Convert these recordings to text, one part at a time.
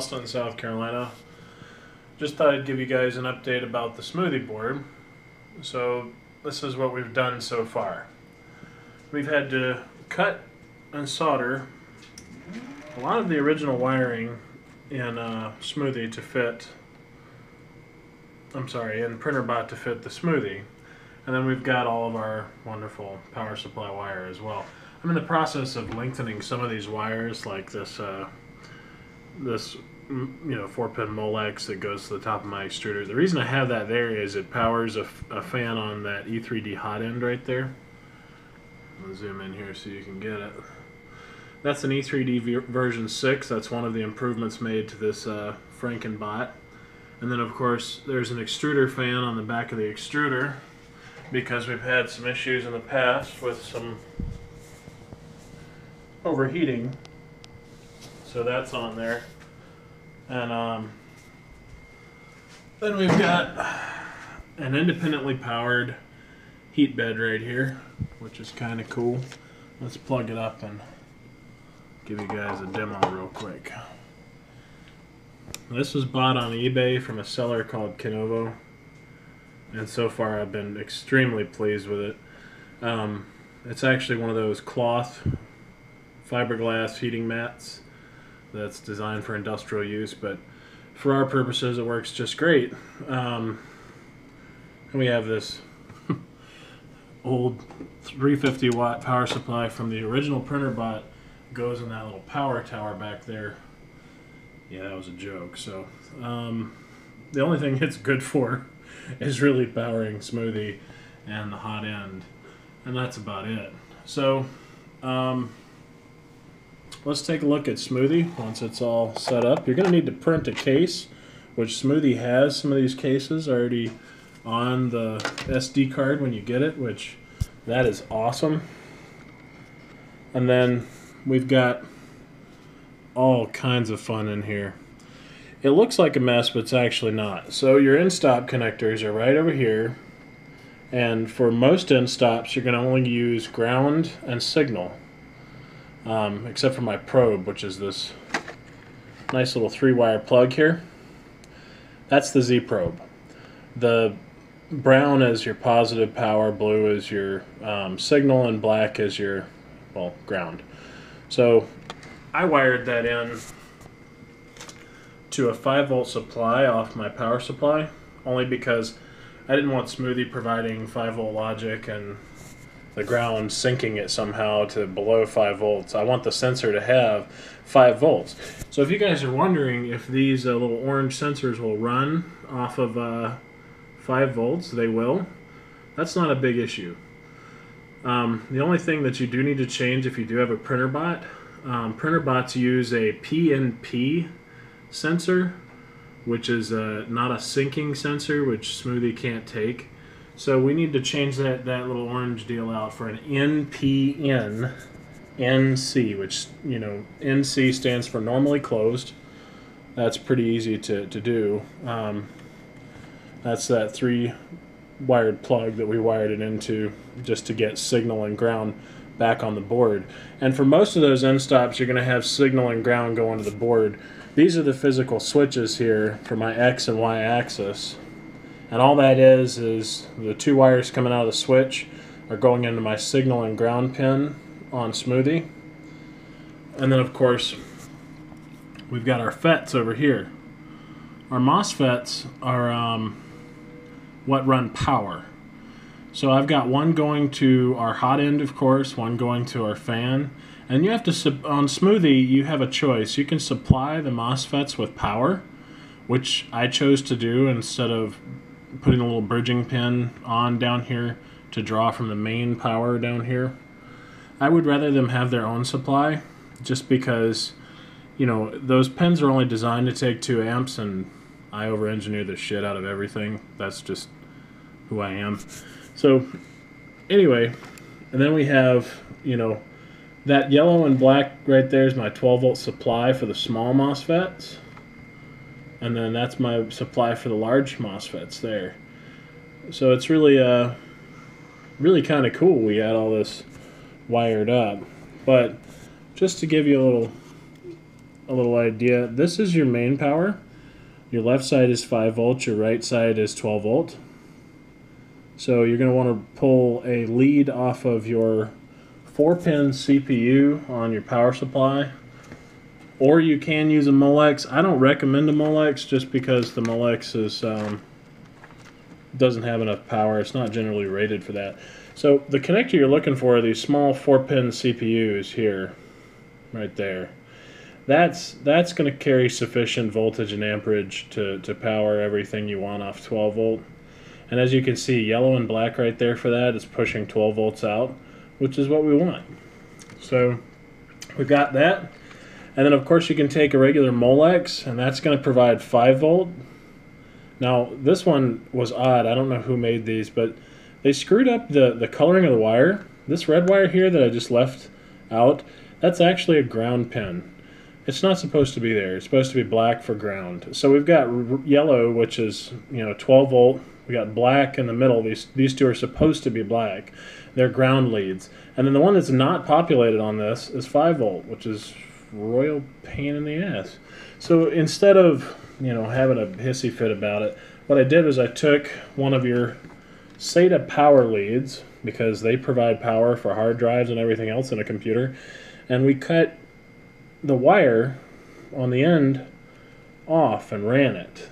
Charleston, South Carolina. Just thought I'd give you guys an update about the smoothie board. So, this is what we've done so far. We've had to cut and solder a lot of the original wiring in uh, Smoothie to fit, I'm sorry, in PrintrBot to fit the Smoothie. And then we've got all of our wonderful power supply wire as well. I'm in the process of lengthening some of these wires, like this, uh, this, you know, four-pin Molex that goes to the top of my extruder. The reason I have that there is it powers a, a fan on that E3D hot end right there. I'll zoom in here so you can get it. That's an E3D version 6. That's one of the improvements made to this uh, Frankenbot. And then, of course, there's an extruder fan on the back of the extruder because we've had some issues in the past with some overheating. So that's on there. And um, then we've got an independently powered heat bed right here, which is kind of cool. Let's plug it up and give you guys a demo real quick. This was bought on eBay from a seller called Kenovo, and so far I've been extremely pleased with it. Um, it's actually one of those cloth fiberglass heating mats that's designed for industrial use, but for our purposes it works just great. Um, and we have this old 350 watt power supply from the original PrintrBot goes in that little power tower back there. Yeah, that was a joke. So, um, the only thing it's good for is really powering Smoothie and the hot end, and that's about it. So, um, let's take a look at Smoothie once it's all set up. You're going to need to print a case, which Smoothie has some of these cases already on the SD card when you get it, which that is awesome. And then we've got all kinds of fun in here. It looks like a mess, but it's actually not. So your end-stop connectors are right over here. And for most end stops, you're going to only use ground and signal. Um, except for my probe, which is this nice little three-wire plug here. That's the Z probe. The brown is your positive power, blue is your um, signal, and black is your, well, ground. So I wired that in to a 5 volt supply off my power supply only because I didn't want Smoothie providing 5 volt logic and the ground sinking it somehow to below 5 volts. I want the sensor to have 5 volts. So if you guys are wondering if these uh, little orange sensors will run off of uh, 5 volts, they will. That's not a big issue. Um, the only thing that you do need to change if you do have a PrintrBot, um, PrintrBots use a PNP sensor, which is a, not a sinking sensor, which Smoothie can't take. So we need to change that, that little orange deal out for an NPN NC, which, you know, NC stands for normally closed. That's pretty easy to, to do. Um, that's that three wired plug that we wired it into just to get signal and ground back on the board. And for most of those end stops, you're going to have signal and ground going to the board. These are the physical switches here for my X and Y axis. And all that is, is the two wires coming out of the switch are going into my signal and ground pin on Smoothie. And then of course, we've got our FETs over here. Our MOSFETs are um, what run power. So I've got one going to our hot end, of course, one going to our fan. And you have to, on Smoothie, you have a choice. You can supply the MOSFETs with power, which I chose to do instead of putting a little bridging pin on down here to draw from the main power down here. I would rather them have their own supply just because, you know, those pins are only designed to take 2 amps and I over-engineer the shit out of everything. That's just who I am. So, anyway, and then we have, you know, that yellow and black right there is my 12 volt supply for the small MOSFETs. And then that's my supply for the large MOSFETs there. So it's really, uh, really kind of cool we got all this wired up. But just to give you a little a little idea, this is your main power. Your left side is 5 volts, your right side is 12 volt. So you're going to want to pull a lead off of your 4-pin CPU on your power supply. Or you can use a Molex. I don't recommend a Molex just because the Molex is um, doesn't have enough power. It's not generally rated for that. So the connector you're looking for are these small 4-pin CPUs here, right there that's that's going to carry sufficient voltage and amperage to, to power everything you want off 12 volt. And as you can see, yellow and black right there for that is pushing 12 volts out, which is what we want. So we've got that. And then of course you can take a regular Molex, and that's going to provide 5 volt. Now this one was odd. I don't know who made these, but they screwed up the, the coloring of the wire. This red wire here that I just left out, that's actually a ground pin. It's not supposed to be there. It's supposed to be black for ground. So we've got yellow, which is you know 12 volt. We got black in the middle. These these two are supposed to be black. They're ground leads. And then the one that's not populated on this is 5 volt, which is royal pain in the ass. So instead of you know having a hissy fit about it, what I did was I took one of your SATA power leads because they provide power for hard drives and everything else in a computer, and we cut the wire on the end off and ran it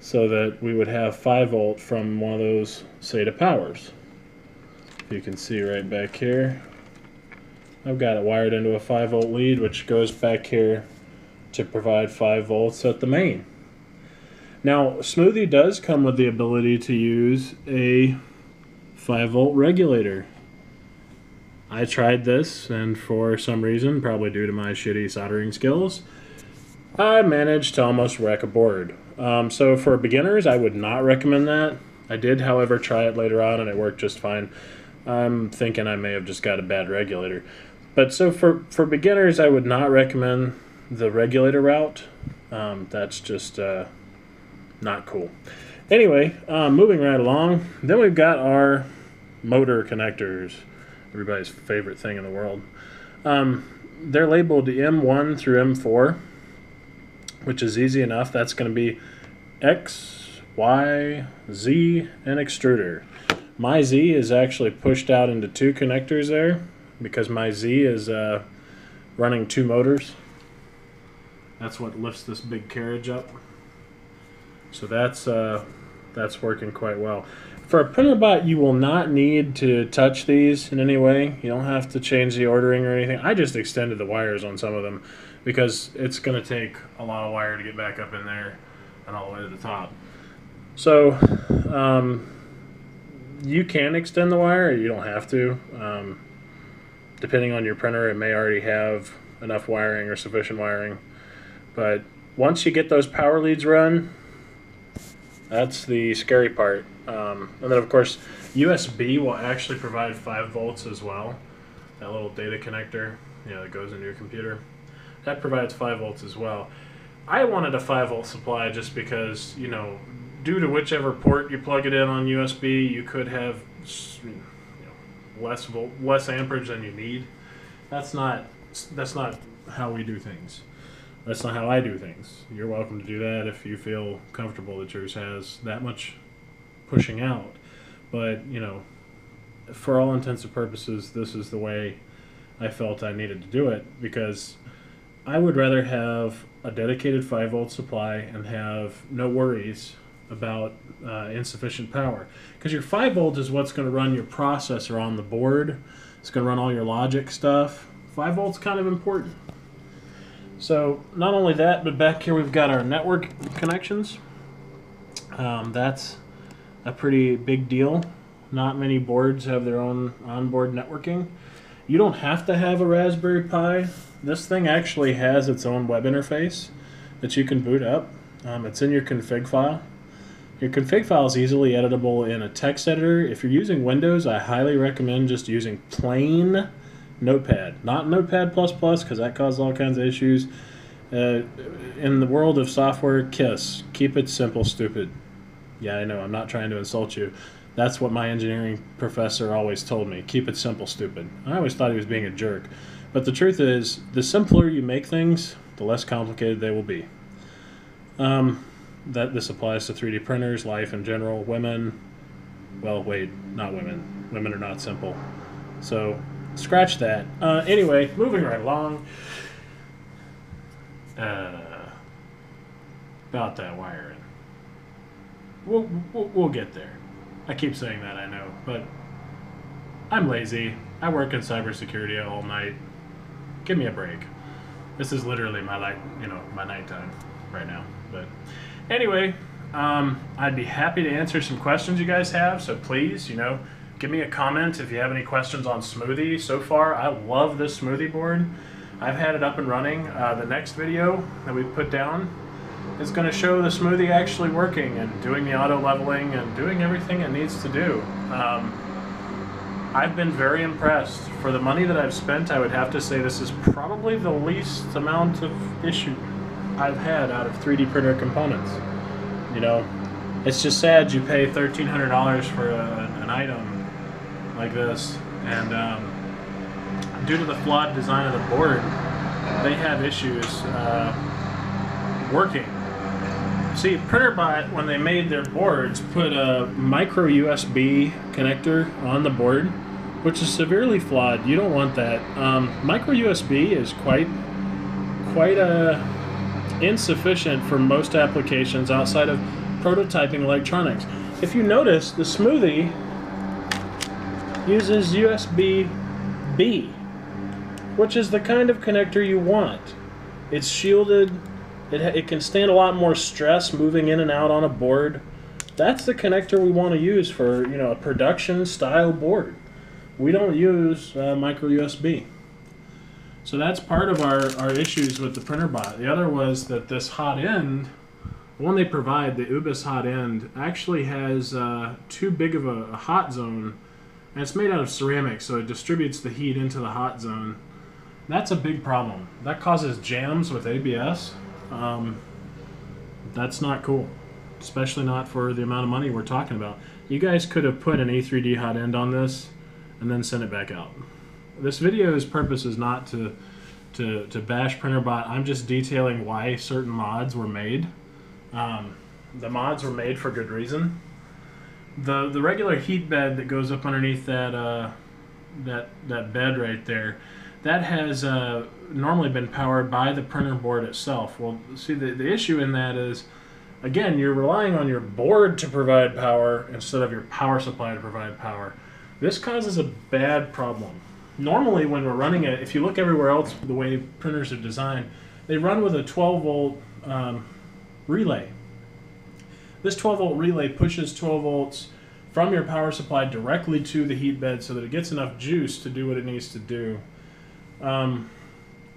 so that we would have 5 volt from one of those SATA powers. You can see right back here. I've got it wired into a 5 volt lead which goes back here to provide 5 volts at the main. Now Smoothie does come with the ability to use a 5 volt regulator I tried this, and for some reason, probably due to my shitty soldering skills, I managed to almost wreck a board. Um, so for beginners, I would not recommend that. I did, however, try it later on, and it worked just fine. I'm thinking I may have just got a bad regulator. But so for, for beginners, I would not recommend the regulator route. Um, that's just uh, not cool. Anyway, um, moving right along, then we've got our motor connectors everybody's favorite thing in the world. Um, they're labeled M1 through M4, which is easy enough. That's going to be X, Y, Z, and extruder. My Z is actually pushed out into two connectors there because my Z is uh, running two motors. That's what lifts this big carriage up. So that's uh, that's working quite well. For a PrintrBot, you will not need to touch these in any way. You don't have to change the ordering or anything. I just extended the wires on some of them because it's going to take a lot of wire to get back up in there and all the way to the top. So um, you can extend the wire. You don't have to. Um, depending on your printer, it may already have enough wiring or sufficient wiring. But once you get those power leads run, that's the scary part. Um, and then, of course, USB will actually provide 5 volts as well. That little data connector, you know, that goes into your computer. That provides 5 volts as well. I wanted a 5 volt supply just because, you know, due to whichever port you plug it in on USB, you could have less volt, less amperage than you need. That's not that's not how we do things. That's not how I do things. You're welcome to do that if you feel comfortable that yours has that much pushing out. But, you know, for all intents and purposes, this is the way I felt I needed to do it because I would rather have a dedicated 5 volt supply and have no worries about uh, insufficient power. Because your 5 volt is what's going to run your processor on the board, it's going to run all your logic stuff. 5 volts kind of important. So, not only that, but back here we've got our network connections. Um, that's a pretty big deal. Not many boards have their own onboard networking. You don't have to have a Raspberry Pi. This thing actually has its own web interface that you can boot up. Um, it's in your config file. Your config file is easily editable in a text editor. If you're using Windows, I highly recommend just using plain Notepad, not Notepad++, because that causes all kinds of issues. Uh, in the world of software, KISS. Keep it simple, stupid. Yeah, I know. I'm not trying to insult you. That's what my engineering professor always told me. Keep it simple, stupid. I always thought he was being a jerk. But the truth is, the simpler you make things, the less complicated they will be. Um, that this applies to 3D printers, life in general, women. Well, wait, not women. Women are not simple. So, scratch that. Uh, anyway, moving right along. Uh, about that wiring. We'll, we'll, we'll get there. I keep saying that, I know, but I'm lazy. I work in cybersecurity all night. Give me a break. This is literally my light, you know, my nighttime right now. But anyway, um, I'd be happy to answer some questions you guys have. So please, you know, give me a comment if you have any questions on Smoothie. So far, I love this Smoothie board. I've had it up and running. Uh, the next video that we put down is going to show the Smoothie actually working and doing the auto leveling and doing everything it needs to do. Um, I've been very impressed. For the money that I've spent, I would have to say this is probably the least amount of issue I've had out of 3D printer components. You know, it's just sad you pay $1,300 for a, an item like this, and um, due to the flawed design of the board, they have issues uh, working. See, PrintrBot, when they made their boards, put a micro USB connector on the board, which is severely flawed. You don't want that. Um, micro USB is quite, quite uh, insufficient for most applications outside of prototyping electronics. If you notice, the Smoothie uses USB-B, which is the kind of connector you want. It's shielded it, it can stand a lot more stress moving in and out on a board. That's the connector we want to use for you know a production style board. We don't use uh, micro USB. So that's part of our, our issues with the PrintrBot. The other was that this hot end, the one they provide, the Ubis hot end, actually has uh, too big of a, a hot zone. And it's made out of ceramic, so it distributes the heat into the hot zone. That's a big problem. That causes jams with ABS. Um, that's not cool, especially not for the amount of money we're talking about. You guys could have put an E3D hot end on this and then sent it back out. This video's purpose is not to to, to bash PrintrBot. I'm just detailing why certain mods were made. Um, the mods were made for good reason. The the regular heat bed that goes up underneath that uh, that that bed right there that has uh, normally been powered by the printer board itself. Well, see, the, the issue in that is, again, you're relying on your board to provide power instead of your power supply to provide power. This causes a bad problem. Normally, when we're running it, if you look everywhere else, the way printers are designed, they run with a 12 volt um, relay. This 12 volt relay pushes 12 volts from your power supply directly to the heat bed so that it gets enough juice to do what it needs to do. Um,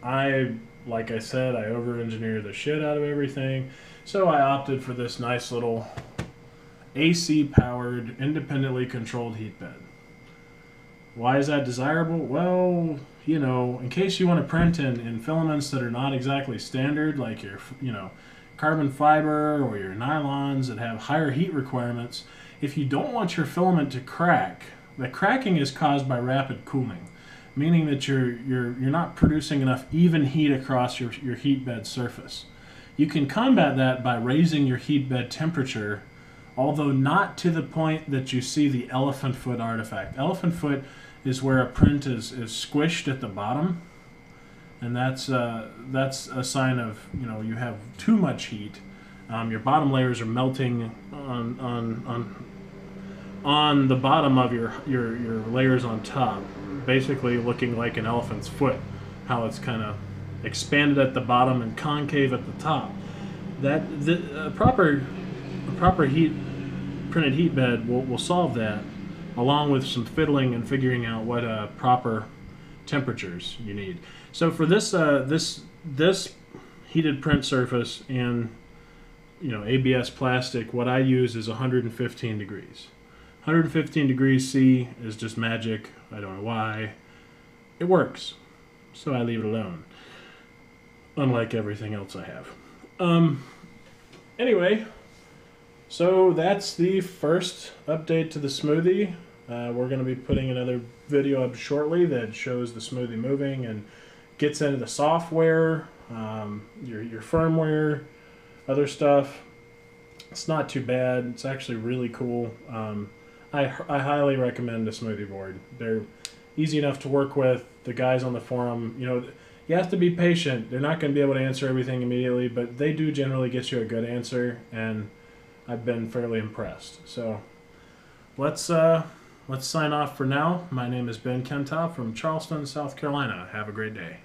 I, like I said, I over engineer the shit out of everything. So I opted for this nice little AC powered, independently controlled heat bed. Why is that desirable? Well, you know, in case you want to print in, in filaments that are not exactly standard, like your, you know, carbon fiber or your nylons that have higher heat requirements, if you don't want your filament to crack, the cracking is caused by rapid cooling meaning that you're you're you're not producing enough even heat across your, your heat bed surface. You can combat that by raising your heat bed temperature, although not to the point that you see the elephant foot artifact. Elephant foot is where a print is, is squished at the bottom, and that's uh, that's a sign of you know you have too much heat. Um, your bottom layers are melting on on on on the bottom of your your your layers on top basically looking like an elephant's foot, how it's kind of expanded at the bottom and concave at the top. That the uh, proper proper heat printed heat bed will, will solve that, along with some fiddling and figuring out what uh, proper temperatures you need. So for this uh, this this heated print surface and you know ABS plastic, what I use is 115 degrees. 115 degrees C is just magic. I don't know why. It works. So I leave it alone. Unlike everything else I have. Um, anyway, so that's the first update to the smoothie. Uh, we're going to be putting another video up shortly that shows the smoothie moving and gets into the software, um, your your firmware, other stuff. It's not too bad. It's actually really cool. Um, I, I highly recommend the smoothie board. They're easy enough to work with. The guys on the forum, you know, you have to be patient. They're not going to be able to answer everything immediately, but they do generally get you a good answer, and I've been fairly impressed. So let's uh, let's sign off for now. My name is Ben Kentop from Charleston, South Carolina. Have a great day.